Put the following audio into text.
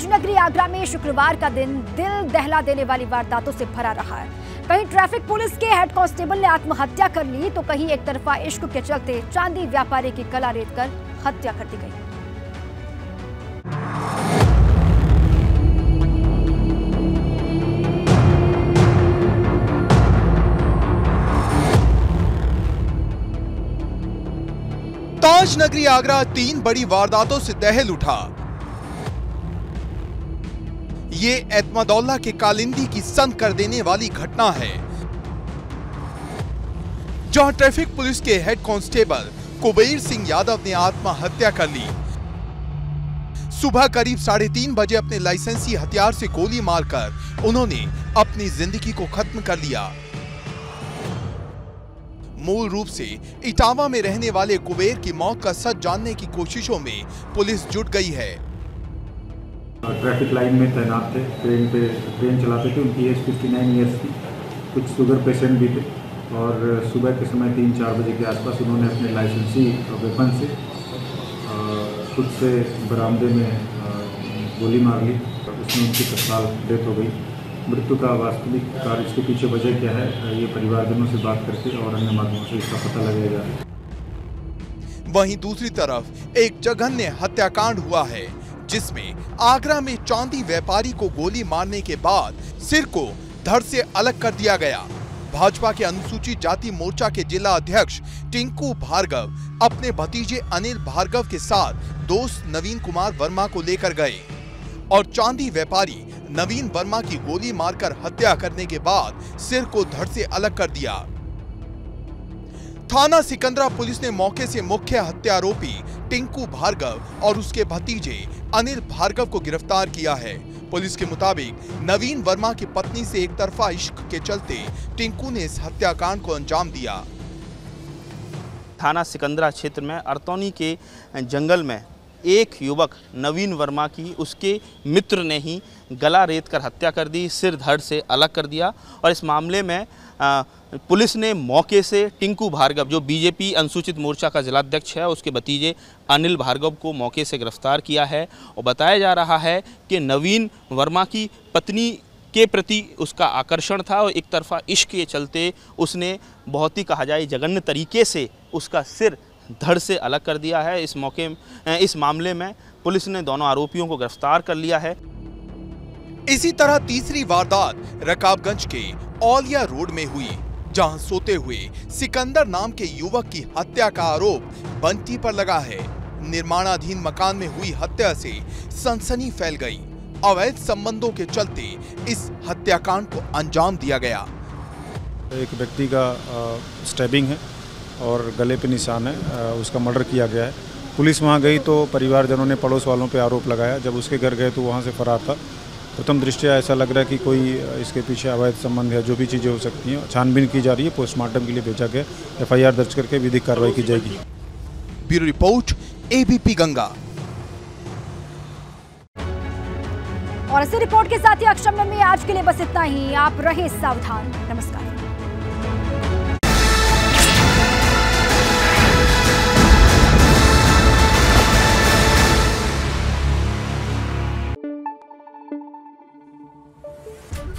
ताज नगरी आगरा में शुक्रवार का दिन दिल दहला देने वाली वारदातों से भरा रहा है। कहीं ट्रैफ़िक पुलिस के हेड कांस्टेबल ने आत्महत्या कर ली तो कहीं एक तरफा इश्क के चलते चांदी व्यापारी की कला रेत कर हत्या कर दी गई। ताज नगरी आगरा तीन बड़ी वारदातों से दहल उठा। ये एतमदौल्ला के कालिंदी की सन कर देने वाली घटना है। जहाँ ट्रैफ़िक पुलिस के हेड कांस्टेबल कुबेर सिंह यादव ने आत्महत्या कर ली। सुबह करीब साढ़े तीन बजे अपने लाइसेंसी हथियार से गोली मारकर उन्होंने अपनी ज़िंदगी को खत्म कर लिया। मूल रूप से इटावा में रहने वाले कुबेर की मौत का सच जानने की कोशिशों में पुलिस जुट गई है। ट्रैफ़िक लाइन में तैनात थे ट्रेन पे ट्रेन चलाते थे उनकी एज फिफ्टी नाइन ईयर्स थी कुछ शुगर पेशेंट भी थे और सुबह के समय तीन चार बजे के आसपास उन्होंने अपने लाइसेंसी वेपन से खुद से बरामदे में गोली मार ली उसमें उनकी तत्काल डेथ हो गई। मृत्यु का वास्तविक कार्य इसके पीछे वजह क्या है, ये परिवारजनों से बात करके और अन्य माध्यमों से इसका पता लगाया जा रहा है। वहीं दूसरी तरफ़ एक जघन्य हत्याकांड हुआ है। जिसमें आगरा में चांदी व्यापारी को गोली मारने के बाद सिर को धड़ से अलग कर दिया गया। भाजपा के अनुसूचित जाति मोर्चा के जिला अध्यक्ष टिंकू भार्गव अपने भतीजे अनिल भार्गव के साथ दोस्त नवीन कुमार वर्मा को लेकर गए और चांदी व्यापारी नवीन वर्मा की गोली मारकर हत्या करने के बाद सिर को धड़ से अलग कर दिया। थाना सिकंदरा पुलिस ने मौके से मुख्य हत्यारोपी टिंकू भार्गव और उसके भतीजे अनिल भार्गव को गिरफ़्तार किया है। पुलिस के मुताबिक, नवीन वर्मा की पत्नी से एक तरफा इश्क के चलते टिंकू ने इस हत्याकांड को अंजाम दिया। थाना सिकंदरा क्षेत्र में अरतौनी के जंगल में एक युवक नवीन वर्मा की उसके मित्र ने ही गला रेत कर हत्या कर दी सिर धड़ से अलग कर दिया और इस मामले में आ, पुलिस ने मौके से टिंकू भार्गव जो बीजेपी अनुसूचित मोर्चा का जिलाध्यक्ष है उसके भतीजे अनिल भार्गव को मौके से गिरफ़्तार किया है और बताया जा रहा है कि नवीन वर्मा की पत्नी के प्रति उसका आकर्षण था और एक तरफा इश्क के चलते उसने बहुत ही कहा जाए जघन्य तरीके से उसका सिर धड़ से अलग कर दिया है। इस मौके इस मामले में पुलिस ने दोनों आरोपियों को गिरफ़्तार कर लिया है। इसी तरह तीसरी वारदात रकाबगंज के औलिया रोड में हुई जहाँ सोते हुए सिकंदर नाम के युवक की हत्या का आरोप बंटी पर लगा है। निर्माणाधीन मकान में हुई हत्या से सनसनी फैल गई। अवैध संबंधों के चलते इस हत्याकांड को अंजाम दिया गया। एक व्यक्ति का स्टैबिंग है। और गले पे निशान है उसका मर्डर किया गया है। पुलिस वहाँ गई तो परिवारजनों ने पड़ोस वालों पे आरोप लगाया। जब उसके घर गए तो वहाँ से फरार था। प्रथम दृष्टया ऐसा लग रहा है कि कोई इसके पीछे अवैध संबंध है जो भी चीज़ें हो सकती हैं छानबीन की जा रही है पोस्टमार्टम के लिए भेजा गया। एफआईआर दर्ज करके विधिक कार्रवाई की जाएगी। Bureau report ABP Ganga. और इसी रिपोर्ट के साथ ही अक्षम में आज के लिए बस इतना ही। आप रहे सावधान। नमस्कार।